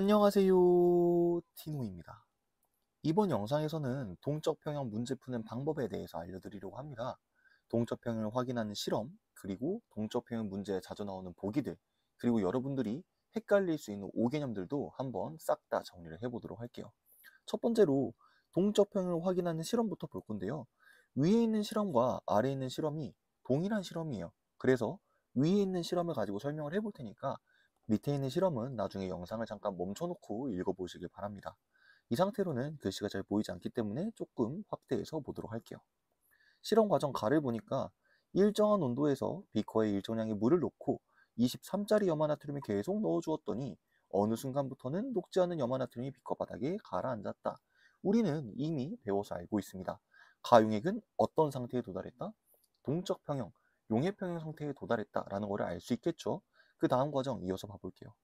안녕하세요 티노입니다. 이번 영상에서는 동적평형 문제 푸는 방법에 대해서 알려드리려고 합니다. 동적평형을 확인하는 실험, 그리고 동적평형 문제에 자주 나오는 보기들, 그리고 여러분들이 헷갈릴 수 있는 5개념들도 한번 싹 다 정리를 해보도록 할게요. 첫 번째로 동적평형을 확인하는 실험부터 볼 건데요. 위에 있는 실험과 아래에 있는 실험이 동일한 실험이에요. 그래서 위에 있는 실험을 가지고 설명을 해볼 테니까 밑에 있는 실험은 나중에 영상을 잠깐 멈춰놓고 읽어보시길 바랍니다. 이 상태로는 글씨가 잘 보이지 않기 때문에 조금 확대해서 보도록 할게요. 실험 과정 가를 보니까 일정한 온도에서 비커에 일정량의 물을 넣고 23짜리 염화나트륨을 계속 넣어주었더니 어느 순간부터는 녹지 않은 염화나트륨이 비커 바닥에 가라앉았다. 우리는 이미 배워서 알고 있습니다. 가용액은 어떤 상태에 도달했다? 동적 평형, 용해 평형 상태에 도달했다라는 것을 알 수 있겠죠. 그 다음 과정 이어서 봐볼게요.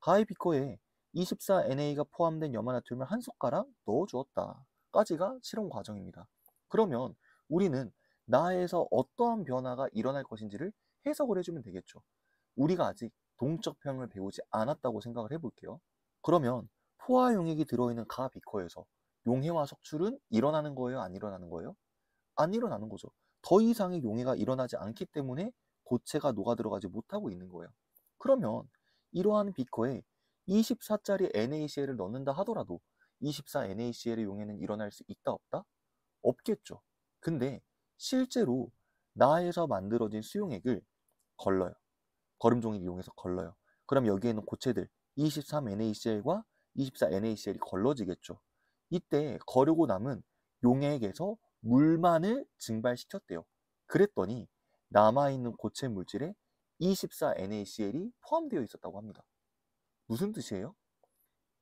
가위 비커에 24NA가 포함된 염화나트륨을 한 숟가락 넣어주었다. 까지가 실험 과정입니다. 그러면 우리는 나에서 어떠한 변화가 일어날 것인지를 해석을 해주면 되겠죠. 우리가 아직 동적 평을 배우지 않았다고 생각을 해볼게요. 그러면 포화 용액이 들어있는 가 비커에서 용해와 석출은 일어나는 거예요? 안 일어나는 거예요? 안 일어나는 거죠. 더 이상의 용해가 일어나지 않기 때문에 고체가 녹아 들어가지 못하고 있는 거예요. 그러면 이러한 비커에 24짜리 NaCl을 넣는다 하더라도 24NaCl의 용해는 일어날 수 있다 없다? 없겠죠. 근데 실제로 나에서 만들어진 수용액을 걸러요. 거름종이를 이용해서 걸러요. 그럼 여기에는 고체들 23NaCl과 24NaCl이 걸러지겠죠. 이때 거르고 남은 용액에서 물만을 증발시켰대요. 그랬더니 남아있는 고체 물질에 24NaCl이 포함되어 있었다고 합니다. 무슨 뜻이에요?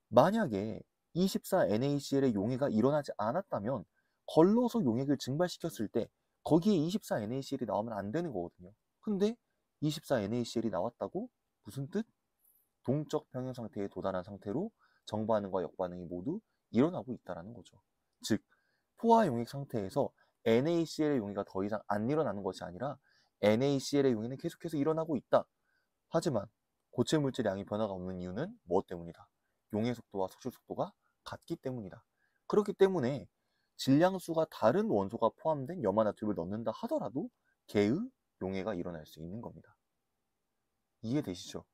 만약에 24NaCl의 용해가 일어나지 않았다면 걸러서 용액을 증발시켰을 때 거기에 24NaCl이 나오면 안 되는 거거든요. 근데 24NaCl이 나왔다고? 무슨 뜻? 동적 평형 상태에 도달한 상태로 정반응과 역반응이 모두 일어나고 있다는 거죠. 즉, 포화 용액 상태에서 NaCl의 용해가 더 이상 안 일어나는 것이 아니라 NaCl의 용해는 계속해서 일어나고 있다. 하지만 고체 물질 양이 변화가 없는 이유는 무엇 때문이다? 용해 속도와 석출 속도가 같기 때문이다. 그렇기 때문에 질량수가 다른 원소가 포함된 염화나트륨을 넣는다 하더라도 개의 용해가 일어날 수 있는 겁니다. 이해되시죠?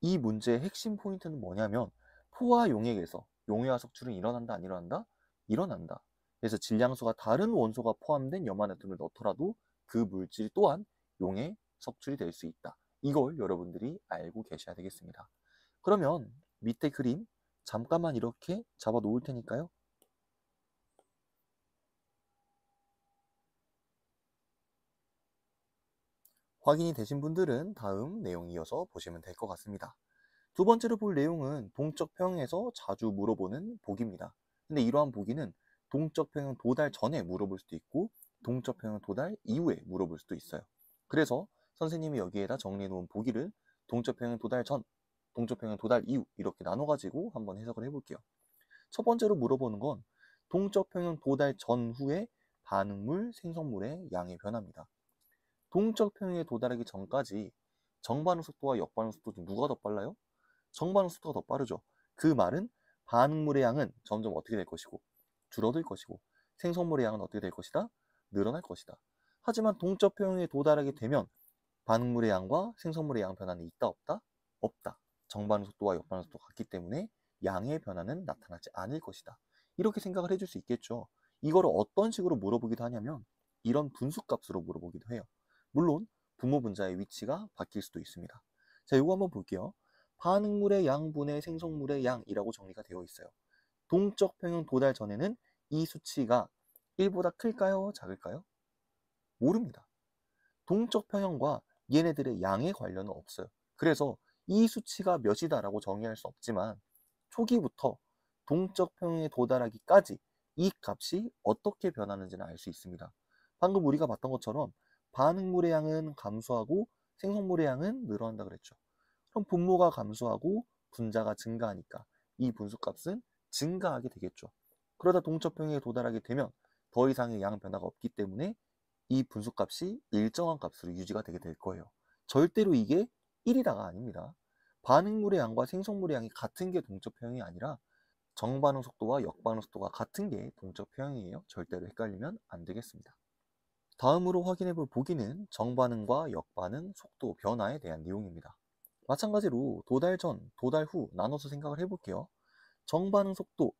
이 문제의 핵심 포인트는 뭐냐면 포화 용액에서 용해와 석출은 일어난다 안 일어난다? 일어난다. 그래서 질량수가 다른 원소가 포함된 염화나트륨을 넣더라도 그 물질 또한 용해 석출이 될 수 있다. 이걸 여러분들이 알고 계셔야 되겠습니다. 그러면 밑에 그림 잠깐만 이렇게 잡아 놓을 테니까요. 확인이 되신 분들은 다음 내용 이어서 보시면 될 것 같습니다. 두 번째로 볼 내용은 동적 평에서 자주 물어보는 보기입니다. 근데 이러한 보기는 동적 평형 도달 전에 물어볼 수도 있고 동적 평형 도달 이후에 물어볼 수도 있어요. 그래서 선생님이 여기에다 정리해 놓은 보기를 동적 평형 도달 전, 동적 평형 도달 이후 이렇게 나눠 가지고 한번 해석을 해 볼게요. 첫 번째로 물어보는 건 동적 평형 도달 전후의 반응물, 생성물의 양의 변화입니다. 동적 평형에 도달하기 전까지 정반응 속도와 역반응 속도 중 누가 더 빨라요? 정반응 속도가 더 빠르죠. 그 말은 반응물의 양은 점점 어떻게 될 것이고 줄어들 것이고 생성물의 양은 어떻게 될 것이다? 늘어날 것이다. 하지만 동적 평형에 도달하게 되면 반응물의 양과 생성물의 양 변화는 있다 없다? 없다. 정반응 속도와 역반응 속도가 같기 때문에 양의 변화는 나타나지 않을 것이다. 이렇게 생각을 해줄 수 있겠죠. 이거를 어떤 식으로 물어보기도 하냐면 이런 분수값으로 물어보기도 해요. 물론 분모 분자의 위치가 바뀔 수도 있습니다. 자, 이거 한번 볼게요. 반응물의 양분의 생성물의 양이라고 정리가 되어 있어요. 동적 평형 도달 전에는 이 수치가 1보다 클까요? 작을까요? 모릅니다. 동적 평형과 얘네들의 양의 관련은 없어요. 그래서 이 수치가 몇이다라고 정의할 수 없지만 초기부터 동적 평형에 도달하기까지 이 값이 어떻게 변하는지는 알 수 있습니다. 방금 우리가 봤던 것처럼 반응물의 양은 감소하고 생성물의 양은 늘어난다 그랬죠. 그럼 분모가 감소하고 분자가 증가하니까 이 분수값은 증가하게 되겠죠. 그러다 동적 평형에 도달하게 되면 더 이상의 양 변화가 없기 때문에 이 분수값이 일정한 값으로 유지가 되게 될 거예요. 절대로 이게 1이다가 아닙니다. 반응물의 양과 생성물의 양이 같은 게 동적 평형이 아니라 정반응 속도와 역반응 속도가 같은 게 동적 평형이에요. 절대로 헷갈리면 안 되겠습니다. 다음으로 확인해 볼 보기는 정반응과 역반응 속도 변화에 대한 내용입니다. 마찬가지로 도달 전, 도달 후 나눠서 생각을 해볼게요. 정반응 속도,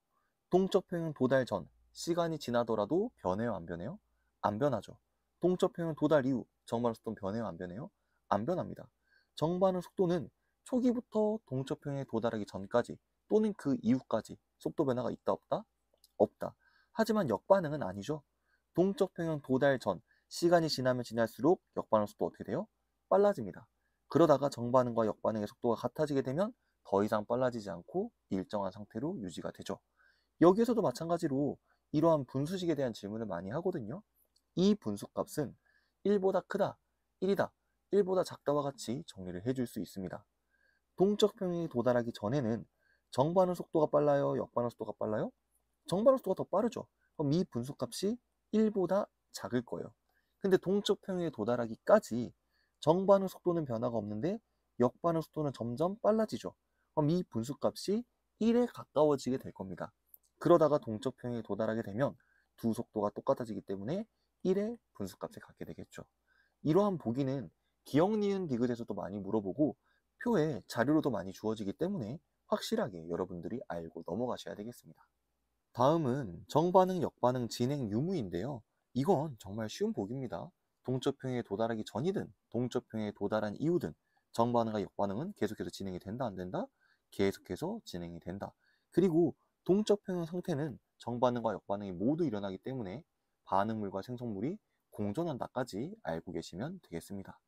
동적 평형 도달 전, 시간이 지나더라도 변해요, 안 변해요? 안 변하죠. 동적 평형 도달 이후, 정반응 속도는 변해요, 안 변해요? 안 변합니다. 정반응 속도는 초기부터 동적 평형에 도달하기 전까지 또는 그 이후까지 속도 변화가 있다 없다? 없다. 하지만 역반응은 아니죠. 동적 평형 도달 전 시간이 지나면 지날수록 역반응 속도 어떻게 돼요? 빨라집니다. 그러다가 정반응과 역반응의 속도가 같아지게 되면 더 이상 빨라지지 않고 일정한 상태로 유지가 되죠. 여기에서도 마찬가지로 이러한 분수식에 대한 질문을 많이 하거든요. 이 분수값은 1보다 크다, 1이다, 1보다 작다와 같이 정리를 해줄 수 있습니다. 동적 평형에 도달하기 전에는 정반응 속도가 빨라요? 역반응 속도가 빨라요? 정반응 속도가 더 빠르죠. 그럼 이 분수값이 1보다 작을 거예요. 근데 동적 평형에 도달하기까지 정반응 속도는 변화가 없는데 역반응 속도는 점점 빨라지죠. 그럼 이 분수값이 1에 가까워지게 될 겁니다. 그러다가 동적 평형에 도달하게 되면 두 속도가 똑같아지기 때문에 1의 분수값에 갖게 되겠죠. 이러한 보기는 기억, 니은, 디귿에서도 많이 물어보고 표에 자료로도 많이 주어지기 때문에 확실하게 여러분들이 알고 넘어가셔야 되겠습니다. 다음은 정반응, 역반응, 진행 유무인데요. 이건 정말 쉬운 보기입니다. 동적평에 도달하기 전이든 동적평에 도달한 이후든 정반응과 역반응은 계속해서 진행이 된다 안 된다? 계속해서 진행이 된다. 그리고 동적평형 상태는 정반응과 역반응이 모두 일어나기 때문에 반응물과 생성물이 공존한다까지 알고 계시면 되겠습니다.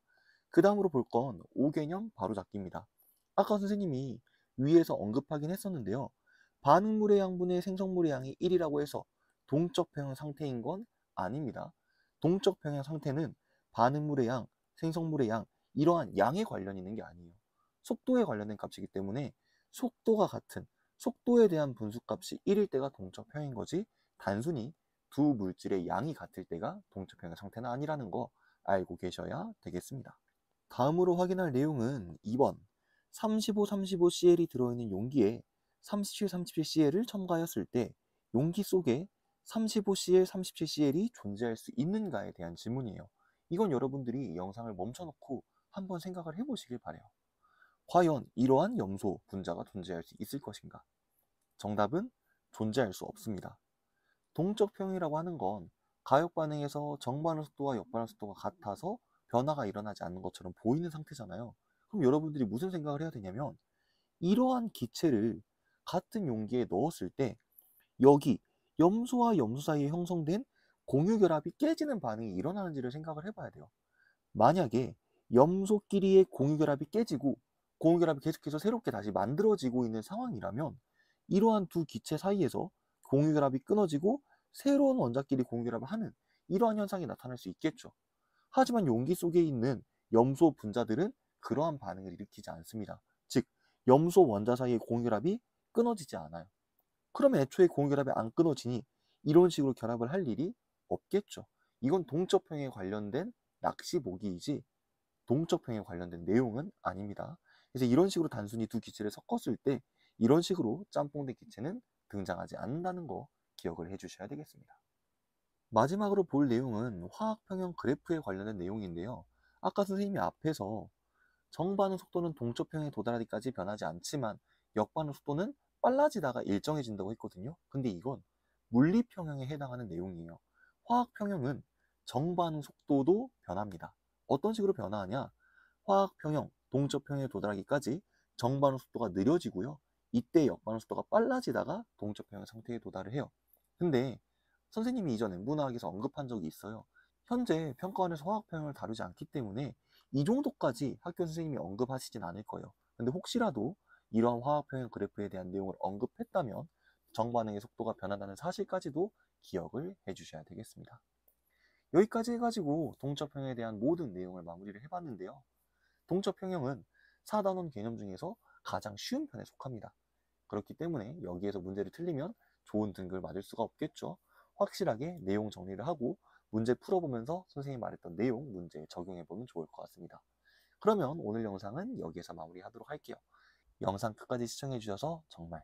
그 다음으로 볼 건 5개념 바로잡기입니다. 아까 선생님이 위에서 언급하긴 했었는데요. 반응물의 양분의 생성물의 양이 1이라고 해서 동적 평형 상태인 건 아닙니다. 동적 평형 상태는 반응물의 양, 생성물의 양, 이러한 양에 관련 있는 게 아니에요. 속도에 관련된 값이기 때문에 속도가 같은 속도에 대한 분수값이 1일 때가 동적 평인 거지 단순히 두 물질의 양이 같을 때가 동적 평형 상태는 아니라는 거 알고 계셔야 되겠습니다. 다음으로 확인할 내용은 2번 35-35CL이 들어있는 용기에 37-37CL을 첨가하였을 때 용기 속에 35CL, 37CL이 존재할 수 있는가에 대한 질문이에요. 이건 여러분들이 영상을 멈춰놓고 한번 생각을 해보시길 바래요. 과연 이러한 염소 분자가 존재할 수 있을 것인가? 정답은 존재할 수 없습니다. 동적 평이라고 하는 건 가역 반응에서 정반응 속도와 역반응 속도가 같아서 변화가 일어나지 않는 것처럼 보이는 상태잖아요. 그럼 여러분들이 무슨 생각을 해야 되냐면 이러한 기체를 같은 용기에 넣었을 때 여기 염소와 염소 사이에 형성된 공유결합이 깨지는 반응이 일어나는지를 생각을 해봐야 돼요. 만약에 염소끼리의 공유결합이 깨지고 공유결합이 계속해서 새롭게 다시 만들어지고 있는 상황이라면 이러한 두 기체 사이에서 공유결합이 끊어지고 새로운 원자끼리 공유결합을 하는 이러한 현상이 나타날 수 있겠죠. 하지만 용기 속에 있는 염소 분자들은 그러한 반응을 일으키지 않습니다. 즉, 염소 원자 사이의 공유결합이 끊어지지 않아요. 그러면 애초에 공유결합이 안 끊어지니 이런 식으로 결합을 할 일이 없겠죠. 이건 동적평에 관련된 낚시보기이지 동적평에 관련된 내용은 아닙니다. 그래서 이런 식으로 단순히 두 기체를 섞었을 때 이런 식으로 짬뽕된 기체는 등장하지 않는다는 거 기억을 해 주셔야 되겠습니다. 마지막으로 볼 내용은 화학평형 그래프에 관련된 내용인데요. 아까 선생님이 앞에서 정반응 속도는 동적평에 도달하기까지 변하지 않지만 역반응 속도는 빨라지다가 일정해진다고 했거든요. 근데 이건 물리평형에 해당하는 내용이에요. 화학평형은 정반응 속도도 변합니다. 어떤 식으로 변화하냐? 화학평형, 동적평에 도달하기까지 정반응 속도가 느려지고요. 이때 역반응 속도가 빨라지다가 동적평형 상태에 도달을 해요. 근데 선생님이 이전에 문화학에서 언급한 적이 있어요. 현재 평가원에서 화학평형을 다루지 않기 때문에 이 정도까지 학교 선생님이 언급하시진 않을 거예요. 근데 혹시라도 이러한 화학평형 그래프에 대한 내용을 언급했다면 정반응의 속도가 변한다는 사실까지도 기억을 해주셔야 되겠습니다. 여기까지 해가지고 동적평형에 대한 모든 내용을 마무리를 해봤는데요. 동적평형은 4단원 개념 중에서 가장 쉬운 편에 속합니다. 그렇기 때문에 여기에서 문제를 틀리면 좋은 등급을 맞을 수가 없겠죠. 확실하게 내용 정리를 하고 문제 풀어보면서 선생님이 말했던 내용 문제에 적용해보면 좋을 것 같습니다. 그러면 오늘 영상은 여기에서 마무리하도록 할게요. 영상 끝까지 시청해주셔서 정말